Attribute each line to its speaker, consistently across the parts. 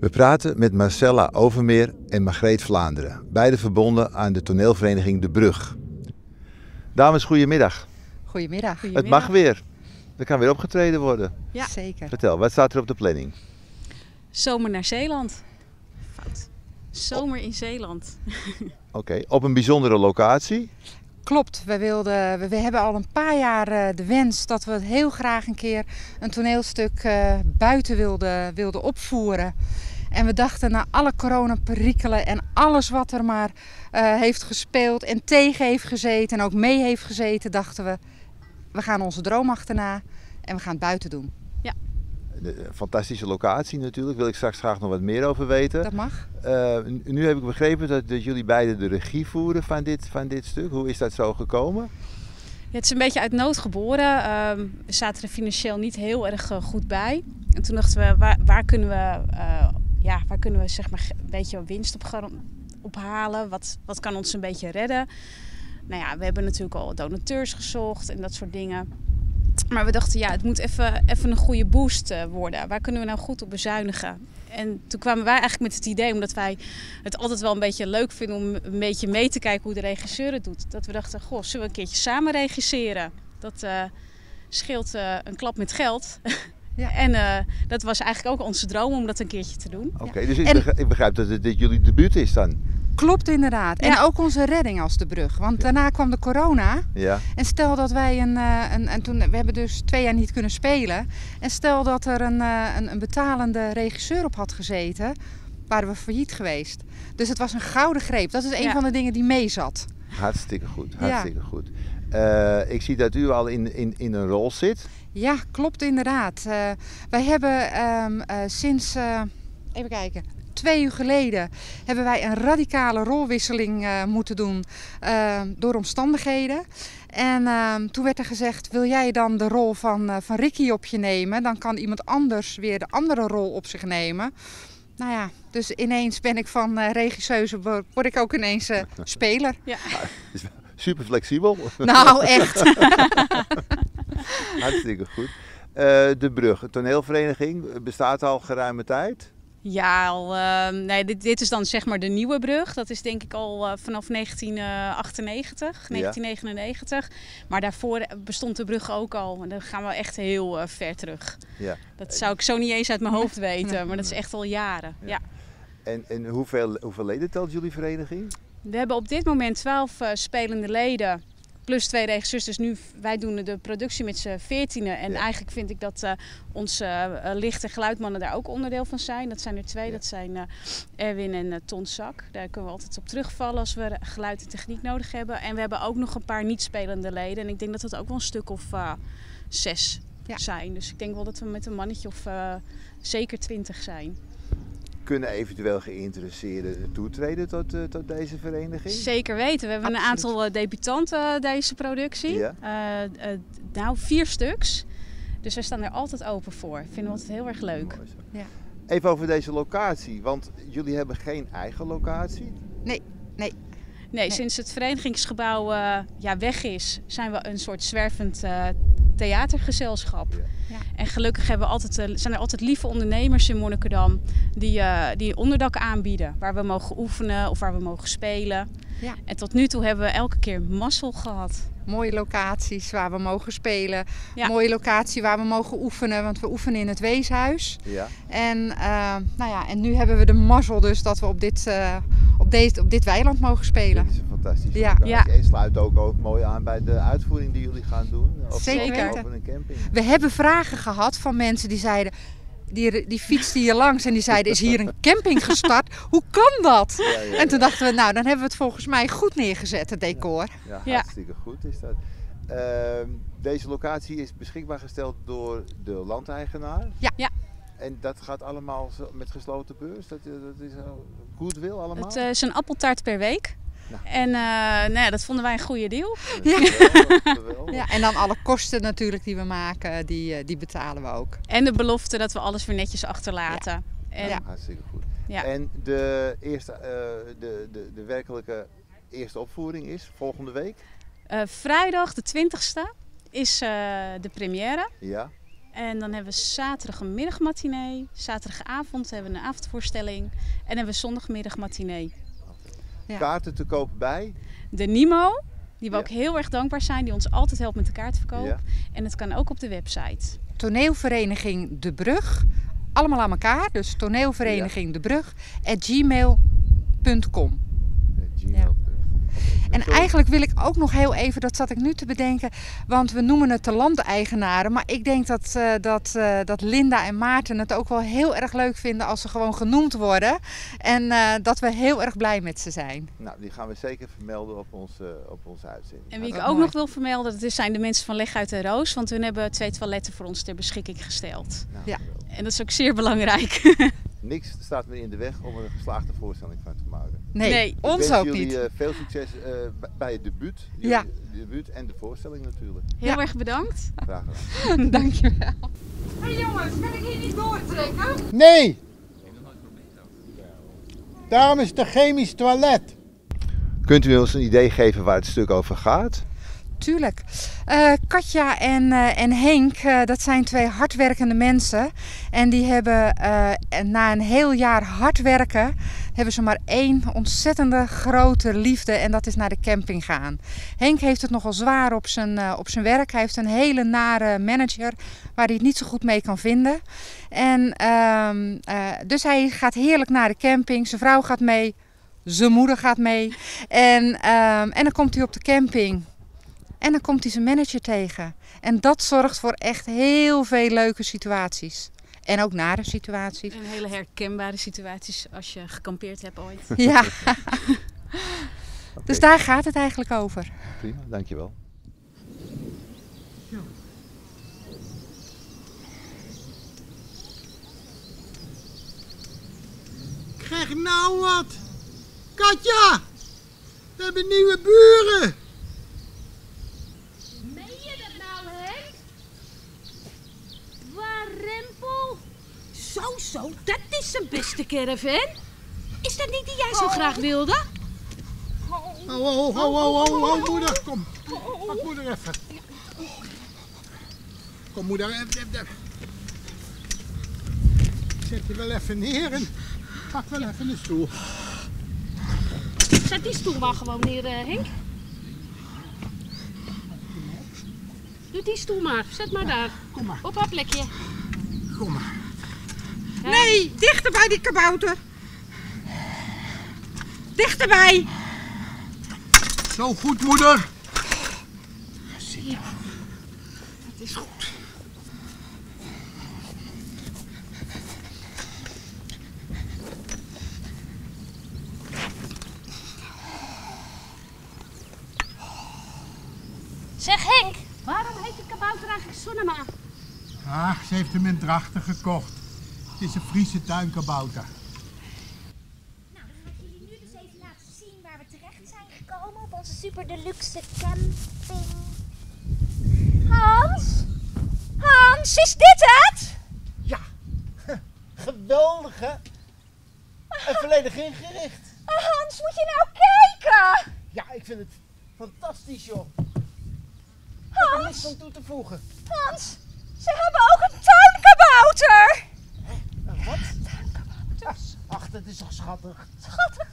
Speaker 1: We praten met Marcella Overmeer en Margreet Vlaanderen, beide verbonden aan de toneelvereniging De Brug. Dames, goedemiddag.
Speaker 2: Goedemiddag.
Speaker 1: Het mag weer. Er kan weer opgetreden worden.
Speaker 2: Ja. Zeker.
Speaker 1: Vertel, wat staat er op de planning?
Speaker 3: Zomer naar Zeeland. Fout. Zomer in Zeeland.
Speaker 1: Oké, op een bijzondere locatie.
Speaker 2: Klopt, we, wilden, we, hebben al een paar jaar eh, de wens dat we heel graag een keer een toneelstuk eh, buiten wilden, wilden opvoeren. En we dachten na alle coronaperikelen en alles wat er maar eh, heeft gespeeld en tegen heeft gezeten en ook mee heeft gezeten, dachten we, we gaan onze droom achterna en we gaan het buiten doen.
Speaker 1: De fantastische locatie natuurlijk, wil ik straks graag nog wat meer over weten.
Speaker 2: Dat mag.
Speaker 1: Uh, nu heb ik begrepen dat, dat, jullie beiden de regie voeren van dit, van dit stuk. Hoe is dat zo gekomen?
Speaker 3: Ja, het is een beetje uit nood geboren. Uh, we zaten er financieel niet heel erg uh, goed bij. En toen dachten we, waar, waar kunnen we, ja, waar kunnen we zeg maar, een beetje winst op ophalen? Wat, wat kan ons een beetje redden? Nou ja, we hebben natuurlijk al donateurs gezocht en dat soort dingen. Maar we dachten, ja, het moet even, even een goede boost uh, worden. Waar kunnen we nou goed op bezuinigen? En toen kwamen wij eigenlijk met het idee, omdat wij het altijd wel een beetje leuk vinden om een beetje mee te kijken hoe de regisseur het doet. Dat we dachten, goh, zullen we een keertje samen regisseren? Dat uh, scheelt uh, een klap met geld. Ja. En uh, dat was eigenlijk ook onze droom om dat een keertje te doen.
Speaker 1: Oké, okay, dus ik, begrijp, ik begrijp dat dit jullie debuut is dan?
Speaker 2: Klopt inderdaad. Ja. En ook onze redding als de brug. Want daarna kwam de corona.
Speaker 1: Ja.
Speaker 2: En stel dat wij een, een, en toen, we hebben dus twee jaar niet kunnen spelen. En stel dat er een, een, een betalende regisseur op had gezeten, waren we failliet geweest. Dus het was een gouden greep. Dat is een ja. van de dingen die meezat.
Speaker 1: Hartstikke goed, hartstikke ja. goed. Uh, ik zie dat u al in, in, in een rol zit.
Speaker 2: Ja, klopt inderdaad. Uh, wij hebben um, uh, sinds, even kijken, twee uur geleden hebben wij een radicale rolwisseling uh, moeten doen uh, door omstandigheden. En uh, toen werd er gezegd, wil jij dan de rol van, van Ricky op je nemen? Dan kan iemand anders weer de andere rol op zich nemen. Nou ja, dus ineens ben ik van regisseuse, word ik ook ineens speler.
Speaker 3: Ja.
Speaker 1: Super flexibel.
Speaker 2: Nou, echt.
Speaker 1: Hartstikke goed. de Brug, toneelvereniging, bestaat al geruime tijd?
Speaker 3: Ja, al, uh, nee, dit, dit, is dan zeg maar de nieuwe brug. Dat is denk ik al uh, vanaf 1998, 1999. Ja. Maar daarvoor bestond de brug ook al. En dan gaan we echt heel uh, ver terug.
Speaker 1: Ja.
Speaker 3: Dat zou ik zo niet eens uit mijn hoofd weten, maar dat is echt al jaren. Ja. ja.
Speaker 1: En, en hoeveel, hoeveel leden telt jullie vereniging?
Speaker 3: We hebben op dit moment 12 spelende leden plus twee regisseurs. Dus nu, wij doen de productie met z'n veertienen. En ja. eigenlijk vind ik dat uh, onze uh, licht- en geluidmannen daar ook onderdeel van zijn. Dat zijn er twee, ja. dat zijn uh, Erwin en Ton Zak. Daar kunnen we altijd op terugvallen als we geluid en techniek nodig hebben. En we hebben ook nog een paar niet-spelende leden. En ik denk dat dat ook wel een stuk of zes ja. zijn. Dus ik denk wel dat we met een mannetje of zeker twintig zijn
Speaker 1: kunnen eventueel geïnteresseerden toetreden tot, uh, tot deze vereniging?
Speaker 3: Zeker weten. We hebben Absoluut. een aantal debutanten deze productie.
Speaker 1: Ja.
Speaker 3: Uh, uh, nou, vier stuks. Dus we staan er altijd open voor. Vinden we altijd heel erg leuk.
Speaker 2: Ja.
Speaker 1: Even over deze locatie, want jullie hebben geen eigen locatie?
Speaker 2: Nee, nee.
Speaker 3: Nee, sinds het verenigingsgebouw ja, weg is, zijn we een soort zwervend theatergezelschap.
Speaker 1: Ja.
Speaker 3: En gelukkig hebben we altijd, zijn er altijd lieve ondernemers in Monnikendam die, uh, die onderdak aanbieden. Waar we mogen oefenen of waar we mogen spelen.
Speaker 2: Ja.
Speaker 3: En tot nu toe hebben we elke keer mazzel gehad.
Speaker 2: Mooie locaties waar we mogen spelen. Ja. Mooie locatie waar we mogen oefenen, want we oefenen in het weeshuis.
Speaker 1: Ja.
Speaker 2: En, uh, nou ja, en nu hebben we de mazzel dus dat we op dit, uh, op deze, op dit weiland mogen spelen. Ja.
Speaker 3: Ja.
Speaker 1: En sluit ook, ook mooi aan bij de uitvoering die jullie gaan doen. Of
Speaker 2: Zeker.
Speaker 1: Over een camping.
Speaker 2: We hebben vragen gehad van mensen die zeiden... Die, die fietste hier langs en die zeiden, is hier een camping gestart? Hoe kan dat?
Speaker 1: Ja, ja,
Speaker 2: en toen dachten we, nou, dan hebben we het volgens mij goed neergezet, het decor.
Speaker 1: Ja,
Speaker 3: Ja.
Speaker 1: hartstikke goed is dat. Ehm, deze locatie is beschikbaar gesteld door de landeigenaar.
Speaker 2: Ja.
Speaker 3: Ja.
Speaker 1: En dat gaat allemaal met gesloten beurs? Dat, dat is goodwill allemaal?
Speaker 3: Het uh, is een appeltaart per week.
Speaker 1: Nou.
Speaker 3: En uh, nou ja, dat vonden wij een goede deal.
Speaker 2: Ja. Ja, en dan alle kosten natuurlijk die we maken, die, eh, die betalen we ook.
Speaker 3: En de belofte dat we alles weer netjes achterlaten. En,
Speaker 2: Ja.
Speaker 1: Hartstikke goed.
Speaker 3: Ja.
Speaker 1: En de, eerste, eh, de, de, de werkelijke eerste opvoering is volgende week?
Speaker 3: Uh, vrijdag de 20ste is uh, de première.
Speaker 1: Ja.
Speaker 3: En dan hebben we zaterdag een middagmatinee. Zaterdagavond hebben we een avondvoorstelling. En hebben we zondagmiddag matinee.
Speaker 2: Ja.
Speaker 1: Kaarten te kopen bij?
Speaker 3: De Nimo, die we
Speaker 1: Ja.
Speaker 3: ook heel erg dankbaar zijn, die ons altijd helpt met de kaartverkoop.
Speaker 1: Ja.
Speaker 3: En het kan ook op de website.
Speaker 2: Toneelvereniging De Brug. Allemaal aan elkaar. Dus toneelvereniging De Brug. At gmail.com.
Speaker 1: Gmail.com.
Speaker 2: En
Speaker 1: Sorry.
Speaker 2: eigenlijk wil ik ook nog heel even, dat zat ik nu te bedenken, want we noemen het de landeigenaren. Maar ik denk dat, eh, dat, eh, dat Linda en Maarten het ook wel heel erg leuk vinden als ze gewoon genoemd worden. En eh, dat we heel erg blij met ze zijn.
Speaker 1: Nou, die gaan we zeker vermelden op onze, op onze uitzending.
Speaker 3: En wie ik ook
Speaker 2: mooi.
Speaker 3: nog wil vermelden, dat zijn de mensen van Leg uit de Roos. Want hun hebben twee toiletten voor ons ter beschikking gesteld.
Speaker 1: Nou,
Speaker 2: Ja.
Speaker 3: En dat is ook zeer belangrijk.
Speaker 1: Niks staat meer in de weg om er een geslaagde voorstelling van te maken.
Speaker 2: Nee,
Speaker 3: Nee.
Speaker 1: Ik
Speaker 2: ons
Speaker 1: wens
Speaker 2: ook
Speaker 1: jullie,
Speaker 2: niet.
Speaker 1: eh, veel succes eh, bij- het debuut.
Speaker 2: Ja.
Speaker 1: Jullie debuut en de voorstelling natuurlijk.
Speaker 3: Heel
Speaker 2: Ja.
Speaker 3: erg bedankt.
Speaker 1: Graag gedaan.
Speaker 2: Dankjewel. Hé jongens, kan ik hier niet doortrekken?
Speaker 4: Nee! Daarom is het een chemisch toilet.
Speaker 1: Kunt u ons een idee geven waar het stuk over gaat?
Speaker 2: Eh, Katja en, eh, en Henk, eh, dat zijn twee hardwerkende mensen. En die hebben na een heel jaar hard werken, hebben ze maar één ontzettende grote liefde. En dat is naar de camping gaan. Henk heeft het nogal zwaar op zijn, op zijn werk. Hij heeft een hele nare manager waar hij het niet zo goed mee kan vinden. En, ehm, eh, dus hij gaat heerlijk naar de camping. Zijn vrouw gaat mee. Zijn moeder gaat mee. En, ehm, en dan komt hij op de camping. En dan komt hij zijn manager tegen. En dat zorgt voor echt heel veel leuke situaties. En ook nare situaties.
Speaker 3: Een hele herkenbare situaties als je gekampeerd hebt ooit.
Speaker 2: Ja, dus daar gaat het eigenlijk over.
Speaker 1: Prima, dankjewel.
Speaker 4: Krijg nou wat. Katja! We hebben nieuwe buren.
Speaker 5: Meen je dat nou, Henk? Waar Rempel? Zo, zo, dat is zijn beste caravan. Is dat niet die jij zo graag wilde?
Speaker 4: Oh, oh, oh, oh, moeder, kom. Pak moeder even. Kom moeder, even, even, even. Zet je wel even neer en pak wel even een stoel.
Speaker 5: Zet die stoel maar gewoon neer, eh, Henk. Doe die stoel maar, zet maar daar.
Speaker 4: Kom maar,
Speaker 5: Op haar plekje.
Speaker 4: kom maar.
Speaker 2: Nee, dichter bij die kabouter. Dichterbij.
Speaker 4: Zo goed, moeder. Zie je. Het is goed.
Speaker 5: Zeg Henk, waarom heet de kabouter eigenlijk Sonnema?
Speaker 4: Ah, ze heeft hem in Drachten gekocht. Het is een Friese tuinkabouter.
Speaker 6: Nou, dan ga ik jullie nu dus even laten zien waar we terecht zijn gekomen op onze super deluxe camping. Hans? Hans, is dit het?
Speaker 7: Ja, geweldig hè? En volledig ingericht.
Speaker 6: Oh, Hans, moet je nou kijken?
Speaker 7: Ja, ik vind het fantastisch joh. Ik heb er niks aan toe te voegen.
Speaker 6: Hans, ze hebben ook een tuinkabouter.
Speaker 7: Wat? Ach, dat is toch schattig.
Speaker 6: Schattig.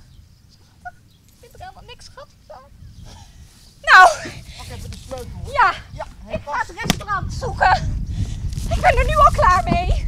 Speaker 6: Schattig. Ik vind er helemaal niks schattigs aan. Nou,
Speaker 7: Pak even de sleutel hoor.
Speaker 6: ja,
Speaker 7: Ja,
Speaker 6: ik ga het restaurant zoeken. Ik ben er nu al klaar mee.